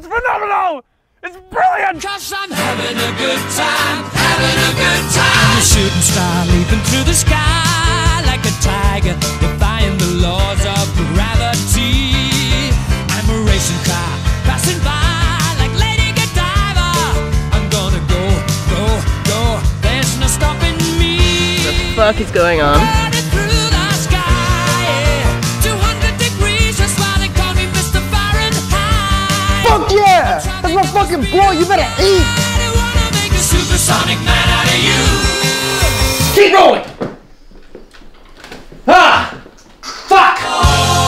It's phenomenal! It's brilliant! Cause I'm having a good time, having a good time. I'm a shooting star leaping through the sky like a tiger, defying the laws of gravity. I'm a racing car passing by like Lady Godiva. I'm gonna go, go, go. There's no stopping me. What the fuck is going on? Yeah! That's my fucking boy, you better eat! Keep rolling! Ah! Fuck! Oh.